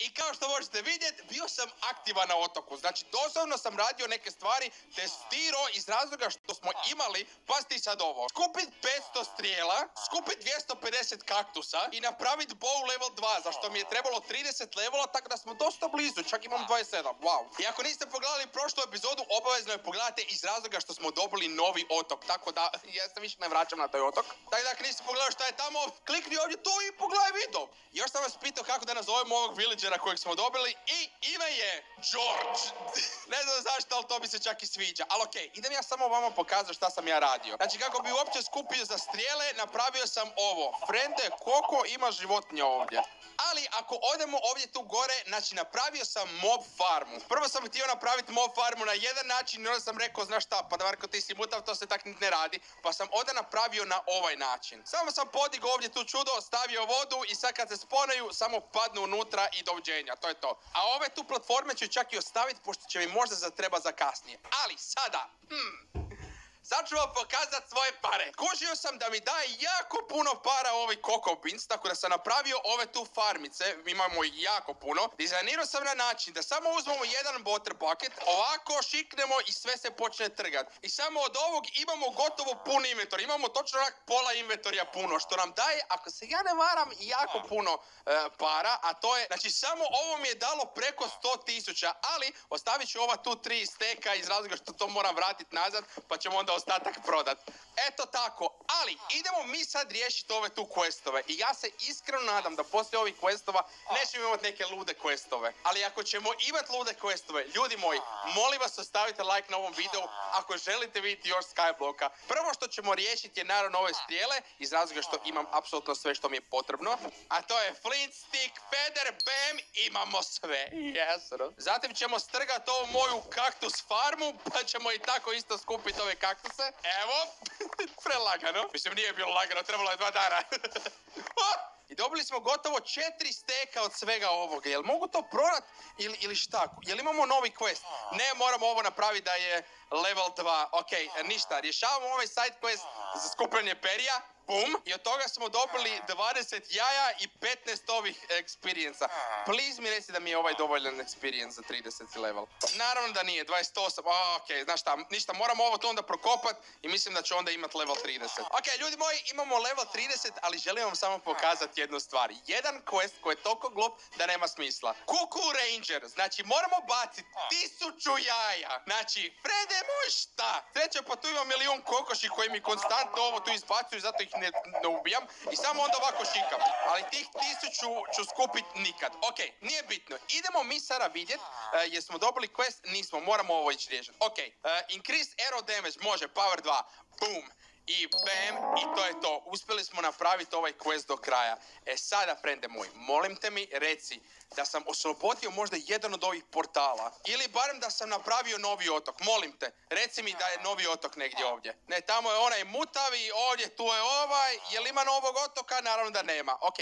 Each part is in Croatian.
I kao što možete vidjeti, bio sam aktivan na otoku. Znači, doslovno sam radio neke stvari, testirao iz razloga što smo imali, pazite sad ovo, skupit 500 strijela, skupit 250 kaktusa i napraviti bow level 2, za što mi je trebalo 30 levela, tako da smo dosta blizu, čak imam 27, wow. I ako niste pogledali prošlu epizodu, obavezno je pogledate iz razloga što smo dobili novi otok, tako da ja se više ne vraćam na taj otok. Tako da ako niste pogledali šta je tamo, klikni ovdje tu i pogledaj video. Još sam vas pitao kako da nazovemo ovog villagera kojeg smo dobili i ime je George. ne znam zašto, ali to mi se čak i sviđa. Ali okej, idem ja samo vama pokazati šta sam ja radio. Znači kako bi uopće skupio za strijele, napravio sam ovo. Frende, koliko ima životinja ovdje? Ali ako odemo ovdje tu gore, znači napravio sam mob farmu. Prvo sam htio napraviti mob farmu na jedan način i onda sam rekao, znaš šta, pa da Marko ti si mutav, to se tak ne radi. Pa sam onda napravio na ovaj način. Samo sam podigao ovdje tu čudo, stavio vodu i sad kad se sponaju, samo padnu unutra i doviđenja, to je to. A ove tu platforme ću čak i ostaviti, pošto će mi možda zatreba za kasnije. Ali sada, hmm, Sad ću vam pokazat svoje pare. Kužio sam da mi daje jako puno para ovaj Coco Beans, tako da sam napravio ove tu farmice, imamo ih jako puno. Dizajnirao sam na način da samo uzmemo jedan water bucket, ovako šiknemo i sve se počne trgat. I samo od ovog imamo gotovo pun inventor, imamo točno onak pola inventorija puno, što nam daje, ako se ja ne varam, jako puno e, para, a to je, znači samo ovo mi je dalo preko 100 tisuća, ali ostavit ću ova tu tri steka iz razloga što to moram vratiti nazad, pa ćemo onda ostatak prodat. Eto tako, ali idemo mi sad riješiti ove tu questove i ja se iskreno nadam da poslije ovih questova nećemo imati neke lude questove. Ali ako ćemo imati lude questove, ljudi moji, molim vas ostavite like na ovom videu ako želite vidjeti još Skybloka. Prvo što ćemo riješiti je naravno ove strijele iz razloga što imam apsolutno sve što mi je potrebno. A to je flint stick, feather, bam, imamo sve. Yes? Zatim ćemo strgati ovu moju kaktus farmu pa ćemo i tako isto skupiti ove kaktuse. Evo, prelagano. Mislim nije bilo lagano, trebalo je dva dana. I dobili smo gotovo četiri steka od svega ovoga. Jel mogu to prodat ili, ili šta? Jel imamo novi quest? Ne, moramo ovo napraviti da je level 2. Ok, ništa. Rješavamo ovaj side quest za skupljanje perija. Bum. I od toga smo dobili 20 jaja i 15 ovih experience Please mi reci da mi je ovaj dovoljan experience za 30 level. Naravno da nije, 28. O, ok, znaš šta, ništa, moramo ovo to onda prokopat i mislim da ću onda imat level 30. Ok, ljudi moji, imamo level 30, ali želim vam samo pokazati jednu stvar. Jedan quest koji je toliko glup da nema smisla. Kuku Ranger, znači moramo baciti tisuću jaja. Znači, Frede moj šta? Sreća pa tu ima milijun kokoši koji mi konstantno ovo tu izbacuju, zato ih ne, ne ubijam i samo onda ovako šikam. Ali tih tisuću ću skupit nikad. Ok, nije bitno. Idemo mi sada vidjet uh, jesmo dobili quest, nismo, moramo ovo ići riješiti. Ok, uh, increase arrow damage, može, power 2, boom. I bam, i to je to. Uspjeli smo napraviti ovaj quest do kraja. E sada, frende moj, molim te mi reci da sam oslobodio možda jedan od ovih portala. Ili barem da sam napravio novi otok. Molim te, reci mi da je novi otok negdje ovdje. Ne, tamo je onaj mutavi, ovdje tu je ovaj. Jel ima novog otoka? Naravno da nema. Ok,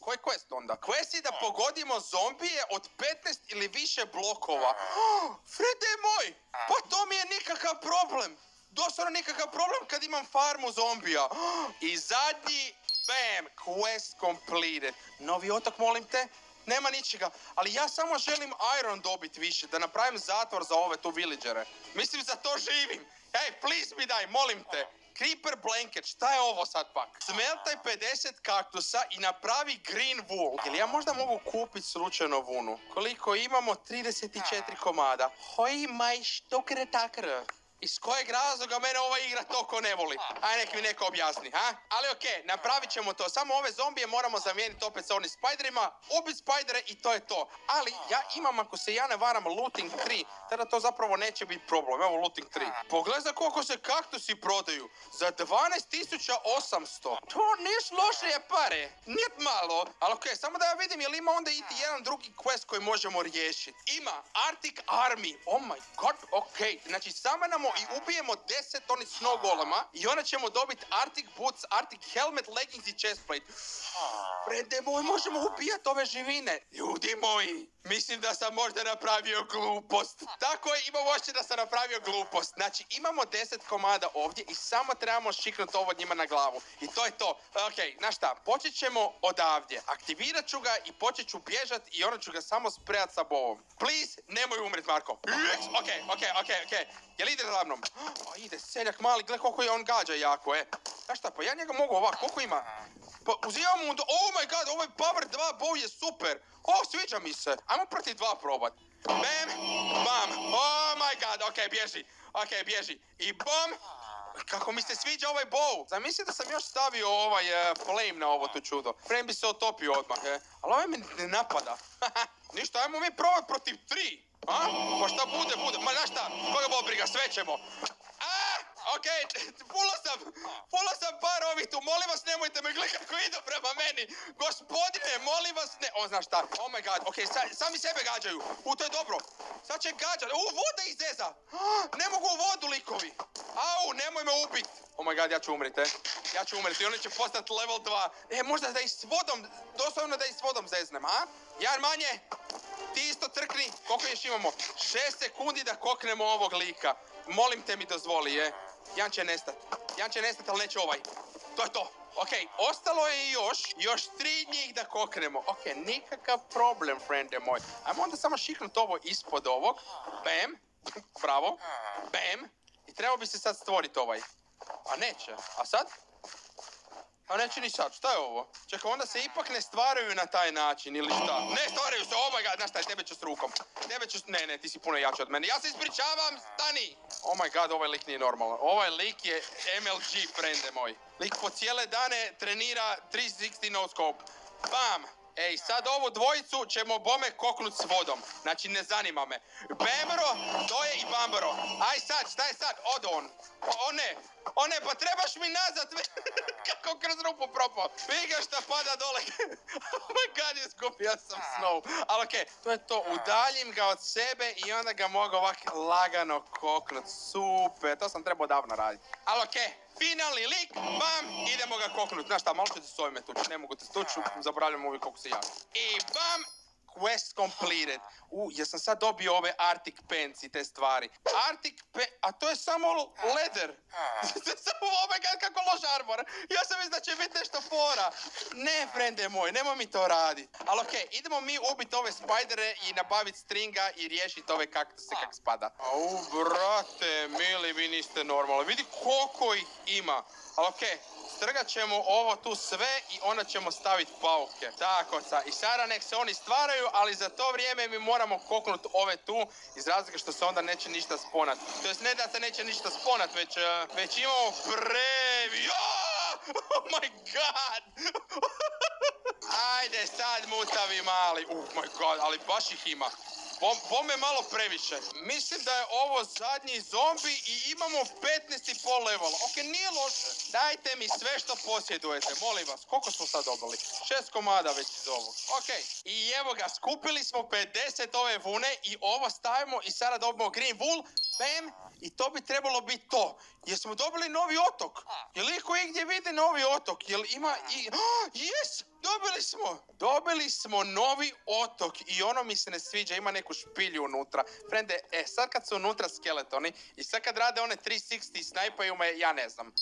koji je quest onda? Quest je da pogodimo zombije od 15 ili više blokova. Frede moj, pa to mi je nikakav problem. Doslovno nikakav problem kad imam farmu zombija. I zadnji, bam, quest completed. Novi otok, molim te. Nema ničega, ali ja samo želim Iron dobiti više, da napravim zatvor za ove tu villagere. Mislim, za to živim. Ej, please mi daj, molim te. Creeper blanket, šta je ovo sad pak? Smeltaj 50 kaktusa i napravi green wool. Ili ja možda mogu kupiti slučajno vunu? Koliko imamo? 34 komada. Hoj maj štukre takre. Iz kojeg razloga mene ova igra toliko ne voli? Aj nek mi neko objasni, ha? Ali okej, napravit ćemo to. Samo ove zombije moramo zamijeniti opet sa onim spiderima, ubit spidere i to je to. Ali ja imam, ako se ja ne varam, looting 3, tada to zapravo neće biti problem. Evo looting 3. Pogledaj koliko se kaktusi prodaju. Za 12.800. To niš lošije pare. Nije malo. Ali okej, samo da ja vidim jel ima onda iti jedan drugi quest koji možemo riješiti. Ima Arctic Army. Oh my god, okej. Znači, samo nam i ubijemo 10 onih snow golema i onda ćemo dobiti Arctic boots, Arctic helmet, leggings i chestplate. Frende moj, možemo ubijati ove živine. Ljudi moji, mislim da sam možda napravio glupost. Tako je, imam ošće da sam napravio glupost. Znači, imamo 10 komada ovdje i samo trebamo šiknuti ovo njima na glavu. I to je to. Ok, znaš šta, počet ćemo odavdje. Aktivirat ću ga i počet ću bježat i onda ću ga samo sprejat sa bovom. Please, nemoj umret, Marko. Ok, ok, ok, ok. Jel ide mnom? A, ide seljak mali, gle koliko je on gađa jako, e. Znaš šta, pa ja njega mogu ovako, koliko ima? Pa uzimam mu, oh my god, ovaj Power 2 bow je super. O, sviđa mi se. Ajmo protiv dva probat. Bam, bam, oh my god, ok, bježi. Ok, bježi. I bam, kako mi se sviđa ovaj bow. Zamisli da sam još stavio ovaj eh, flame na ovo tu čudo. Frame bi se otopio odmah, e. Ali ovaj me ne napada. Ništa, ajmo mi probat protiv tri. A? Pa šta bude, bude. Ma znaš šta, koga bol briga, sve ćemo. A, ok, pulo sam, pulo sam par ovih tu, molim vas nemojte me gledati kako idu prema meni. Gospodine, molim vas ne, o znaš šta, oh my god, ok, sa, sami sebe gađaju. U, to je dobro. Sad će gađati, u, voda izeza. Ne mogu u vodu likovi. Au, nemoj me ubit. Oh my god, ja ću umriti, e. Ja ću umriti, oni će postati level 2. E, možda da ih s vodom, doslovno da ih s vodom zeznem, a? Jan manje, ti isto trkni, koliko još imamo? Šest sekundi da koknemo ovog lika. Molim te mi dozvoli, je. Jan će nestat. Jan će nestat, ali neće ovaj. To je to. Ok, ostalo je još, još tri njih da koknemo. Ok, nikakav problem, frende moj. Ajmo onda samo šiknut ovo ispod ovog. Bam. Bravo. Bam. I trebao bi se sad stvoriti ovaj. A neće. A sad? A neće ni sad, šta je ovo? Čekaj, onda se ipak ne stvaraju na taj način ili šta? Ne stvaraju se, oh my god, znaš šta, tebe ću s rukom. Tebe ću, ne, ne, ti si puno jači od mene. Ja se ispričavam, stani! Oh my god, ovaj lik nije normalan. Ovaj lik je MLG, frende moj. Lik po cijele dane trenira 360 no scope. Bam! Ej, sad ovu dvojicu ćemo bome koknut s vodom. Znači, ne zanima me. Bemro, to je i Bambaro. Aj sad, šta je sad? Ode on. O ne, o ne, pa trebaš mi nazad. Kako kroz rupu propao. Vidi šta pada dole. oh my god, izgubio sam snow. Ali okej, to je to. Udaljim ga od sebe i onda ga mogu ovak lagano koknut. Super, to sam trebao davno raditi. Ali okej, finalni lik, bam, idemo ga koknut. Znaš šta, malo ću te s ovime tući, ne mogu te tući, zaboravljam uvijek koliko se ja. I bam, quest completed. U, jesam sad dobio ove Arctic Pants i te stvari. Arctic pe... A to je samo leder. to je samo, oh my god, kako loš armor. Ja sam mislio da će biti nešto fora. Ne, frende moj, nemoj mi to radit. Ali okej, idemo mi ubiti ove spajdere i nabaviti stringa i riješiti ove kaktuse kak spada. Au, brate, mili, vi niste normalni. Vidi koliko ih ima. Ali okej, strgat ćemo ovo tu sve i onda ćemo staviti pauke. Tako, ca. I sada nek se oni stvaraju, ali za to vrijeme mi moramo koknut ove tu iz razloga što se onda neće ništa sponat. To jest ne da se neće ništa sponat, već, eh, već imamo previ... Oh my god! Ajde sad mutavi mali. Oh my god, ali baš ih ima. Bom, bome malo previše. Mislim da je ovo zadnji zombi i imamo 15,5 levela. Ok, nije loše. Dajte mi sve što posjedujete, molim vas. Koliko smo sad dobili? Šest komada već iz ovog. Ok, i evo ga, skupili smo 50 ove vune i ovo stavimo i sada dobimo green wool. Bam, i to bi trebalo biti to. Jesmo dobili novi otok? Jel iko igdje vidi novi otok? Jel ima i... Oh, yes! Dobili smo! Dobili smo novi otok i ono mi se ne sviđa, ima neku špilju unutra. Frende, e, sad kad su unutra skeletoni i sad kad rade one 360 i snajpaju me, ja ne znam.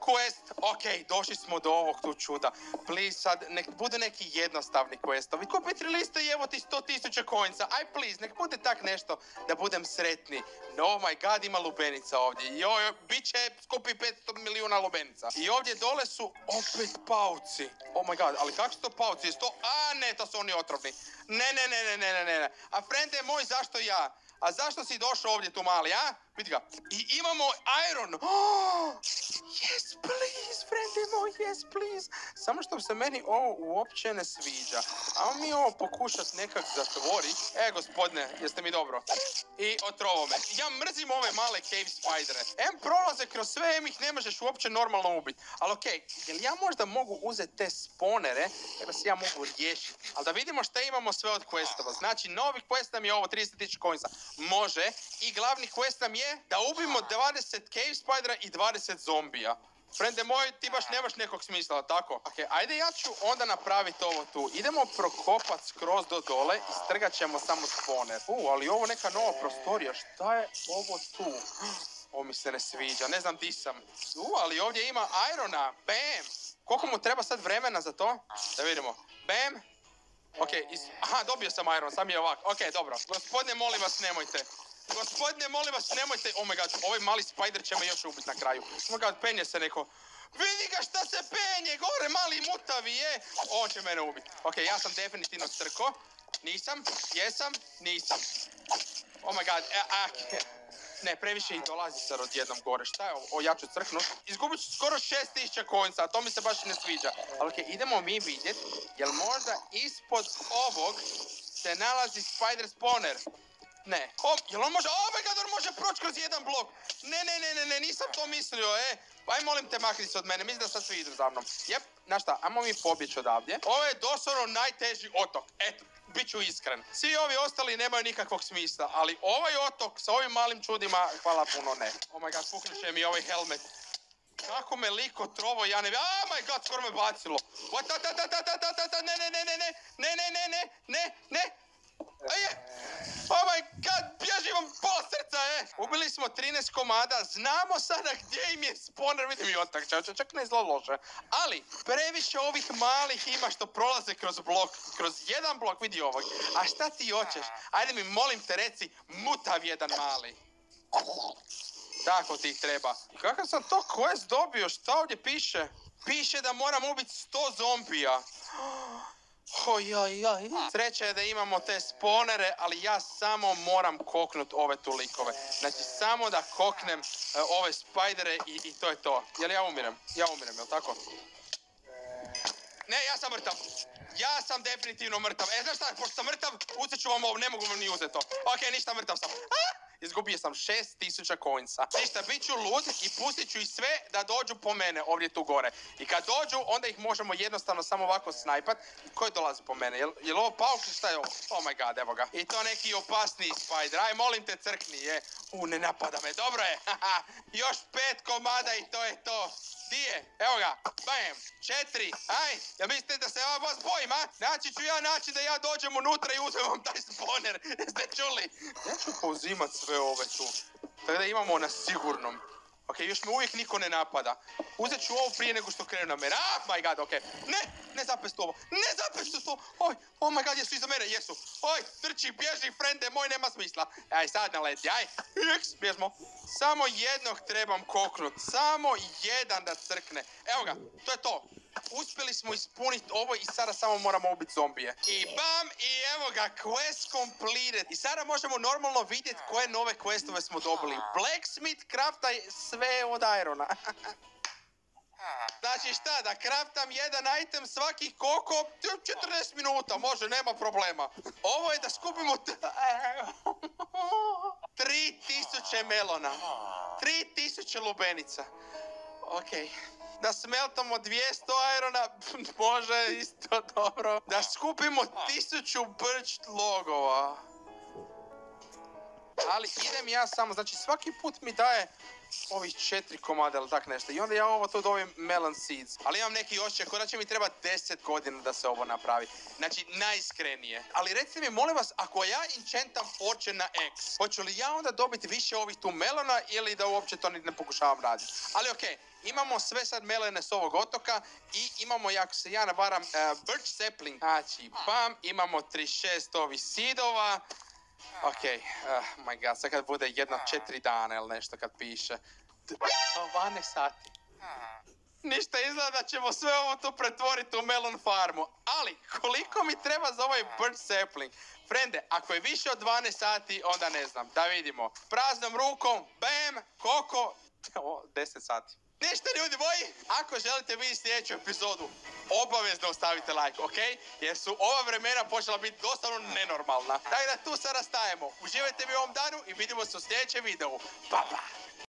Quest, ok, došli smo do ovog tu čuda. Please, sad, nek bude neki jednostavni questovi. Kupi tri liste i evo ti 100 tisuća. Aj, please, nek bude tak nešto da budem sretni. No, oh my god, ima lubenica ovdje. Joj, bit će skupi 500 milijuna lubenica. I ovdje dole su opet pauci. Oh my god, ali kako su to pauci? Jesu to... A, ne, to su oni otrovni. Ne, ne, ne, ne, ne, ne, ne. A frende moj, zašto ja? A zašto si došao ovdje tu mali, a? Vidi ga. I imamo iron. Oh, yes, please, frende moj, yes, please. Samo što se meni ovo uopće ne sviđa. A mi ovo pokušat nekak zatvoriti. E, gospodine, jeste mi dobro? I otrovo me. Ja mrzim ove male cave spidere. Em prolaze kroz sve, em ih ne možeš uopće normalno ubiti. Ali okej, jel ja možda mogu uzeti te sponere, da se ja mogu riješiti. Ali da vidimo šta imamo sve od questova. Znači, novi quest nam je ovo 30.000 coinsa. Može. I glavni quest nam je je da ubimo 20 cave spidera i 20 zombija. Frende moj, ti baš nemaš nekog smisla, tako? Ok, ajde ja ću onda napraviti ovo tu. Idemo prokopat skroz do dole i strgat ćemo samo spawner. U, ali ovo neka nova prostorija, šta je ovo tu? Ovo mi se ne sviđa, ne znam di sam. U, ali ovdje ima irona, bam! Koliko mu treba sad vremena za to? Da vidimo. Bam! Ok, iz... aha, dobio sam iron, sam je ovak. Ok, dobro. Gospodine, molim vas, nemojte. Gospodine, molim vas, nemojte... Oh my god, ovaj mali spider će me još ubiti na kraju. Oh my god, penje se neko. Vidi ga šta se penje, gore mali mutavi je. On će mene ubiti. Ok, ja sam definitivno crko. Nisam, jesam, nisam. Oh my god, e, a, ne, previše ih dolazi sad odjednom gore. Šta je ovo? O, ja ću crknut. Izgubit ću skoro 6000 coinsa, a to mi se baš ne sviđa. Ali okej, idemo mi vidjet, jel možda ispod ovog se nalazi spider spawner? Ne. O, jel on može, oh god, on može proći kroz jedan blok. Ne, ne, ne, ne, ne, nisam to mislio, e. Aj, molim te, makni se od mene, mislim da sad svi idu za mnom. Jep, znaš šta, ajmo mi pobjeći odavdje. Ovo je doslovno najteži otok, eto. Bit ću iskren. Svi ovi ostali nemaju nikakvog smisla, ali ovaj otok sa ovim malim čudima, hvala puno ne. Oh my god, puknuće mi ovaj helmet. Kako me liko trovo, ja ne... Oh my god, skoro me bacilo. What, ta, ta, ta, ta, ta, ta, ta, ne, ne, ne, ne, ne, ne, ne, ne, ne, ne, ne. Ej, Oh my god, bježi vam pola srca, e! Ubili smo 13 komada, znamo sada gdje im je spawner, vidim i otak, čak, čak ne zlo loše. Ali, previše ovih malih ima što prolaze kroz blok, kroz jedan blok, vidi ovog. A šta ti hoćeš? Ajde mi, molim te, reci, mutav jedan mali. Tako ti ih treba. Kakav sam to quest dobio? Šta ovdje piše? Piše da moram ubiti 100 zombija. Oj, oj, oj. Sreća je da imamo te sponere, ali ja samo moram koknut ove tu likove. Znači, samo da koknem e, ove spajdere i, i to je to. Jel ja umirem? Ja umirem, jel tako? Ne, ja sam mrtav. Ja sam definitivno mrtav. E, znaš šta, pošto sam mrtav, uzet ću vam ovo, ne mogu vam ni uzeti to. Ok, ništa, mrtav sam. A! Izgubio sam 6000 coinsa. Ništa, bit ću lud i pustit ću ih sve da dođu po mene ovdje tu gore. I kad dođu, onda ih možemo jednostavno samo ovako snajpat. Koji dolazi po mene? Jel, jel ovo pauk šta je ovo? Oh my god, evo ga. I to neki opasniji spider. Aj, molim te, crkni, je. U, ne napada me, dobro je. Još pet komada i to je to. Di je? Evo ga. Bam. Četiri. Aj, ja mislite da se ja vas bojim, a? Naći ću ja način da ja dođem unutra i uzmem vam taj spawner. Jeste čuli? Ja ću pouzimat sve ove tu. Tako da imamo na sigurnom. Ok, još me uvijek niko ne napada. Uzet ću ovo prije nego što krenu na mene. Ah, my god, ok. Ne, ne zapest ovo. Ne zapest ovo. Oj, oh my god, jesu iza mene, jesu. Oj, trči, bježi, frende, moj nema smisla. Aj, sad naleti, aj. X, bježmo. Samo jednog trebam koknut. Samo jedan da crkne. Evo ga, to je to. Uspjeli smo ispuniti ovo i sada samo moramo ubiti zombije. I bam, i evo ga, quest completed. I sada možemo normalno vidjeti koje nove questove smo dobili. Blacksmith craftaj sve od irona. Znači šta, da craftam jedan item svakih koliko? 40 minuta, može, nema problema. Ovo je da skupimo... t- 3000 melona. 3000 lubenica. Okej. Da smeltamo 200 irona, može isto dobro. Da skupimo 1000 birch logova. Ali idem ja samo, znači svaki put mi daje ovih četiri komada ili tak nešto. I onda ja ovo tu dobijem melon seeds. Ali imam neki osjećaj ko da će mi treba 10 godina da se ovo napravi. Znači najiskrenije. Ali recite mi molim vas, ako ja enchantam fortune na X, hoću li ja onda dobiti više ovih tu melona ili da uopće to ne pokušavam raditi? Ali okej, imamo sve sad melone s ovog otoka i imamo, ako se ja navaram, uh, birch sapling. Znači, bam, imamo 36 ovih sidova. Ok, uh, my god, sad kad bude jedno četiri dana ili nešto kad piše. D- 12 sati. Ništa izgleda da ćemo sve ovo tu pretvoriti u melon farmu. Ali, koliko mi treba za ovaj bird sapling? Frende, ako je više od 12 sati, onda ne znam. Da vidimo. Praznom rukom, bam, koliko? O, 10 sati. Ništa ljudi moji, ako želite vidjeti sljedeću epizodu, obavezno ostavite like, ok? Jer su ova vremena počela biti doslovno nenormalna. Tako da tu sada stajemo. Uživajte mi u ovom danu i vidimo se u sljedećem videu. Pa pa!